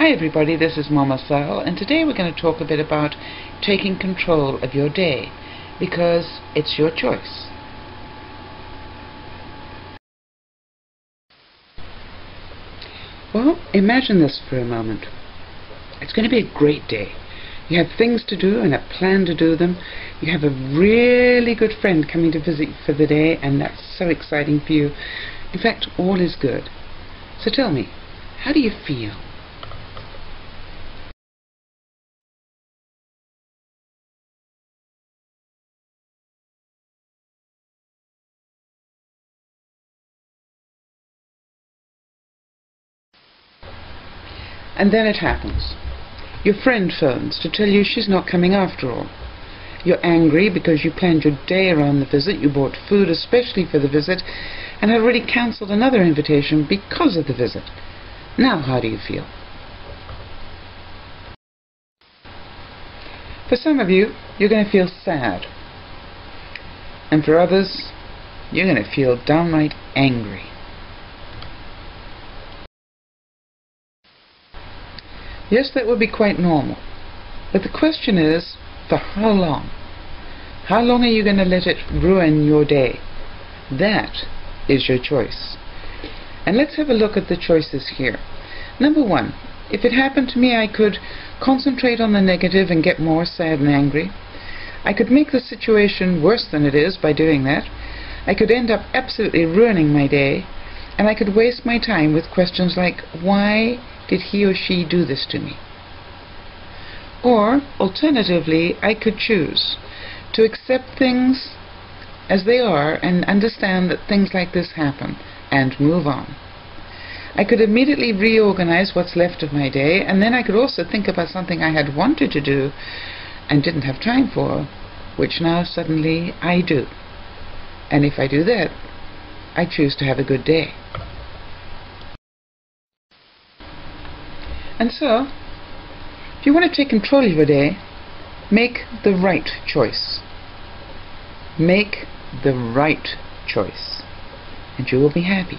Hi everybody, this is Mama Sal, and today we're going to talk a bit about taking control of your day, because it's your choice. Well, imagine this for a moment. It's going to be a great day. You have things to do and a plan to do them. You have a really good friend coming to visit for the day, and that's so exciting for you. In fact, all is good. So tell me, how do you feel? And then it happens. Your friend phones to tell you she's not coming after all. You're angry because you planned your day around the visit, you bought food especially for the visit, and had already cancelled another invitation because of the visit. Now how do you feel? For some of you, you're going to feel sad. And for others, you're going to feel downright angry. Yes, that would be quite normal. But the question is, for how long? How long are you going to let it ruin your day? That is your choice. And let's have a look at the choices here. Number one, if it happened to me, I could concentrate on the negative and get more sad and angry. I could make the situation worse than it is by doing that. I could end up absolutely ruining my day. And I could waste my time with questions like, why did he or she do this to me? Or, alternatively, I could choose to accept things as they are and understand that things like this happen and move on. I could immediately reorganize what's left of my day and then I could also think about something I had wanted to do and didn't have time for, which now suddenly I do. And if I do that, I choose to have a good day. And so, if you want to take control of your day, make the right choice. Make the right choice, and you will be happy.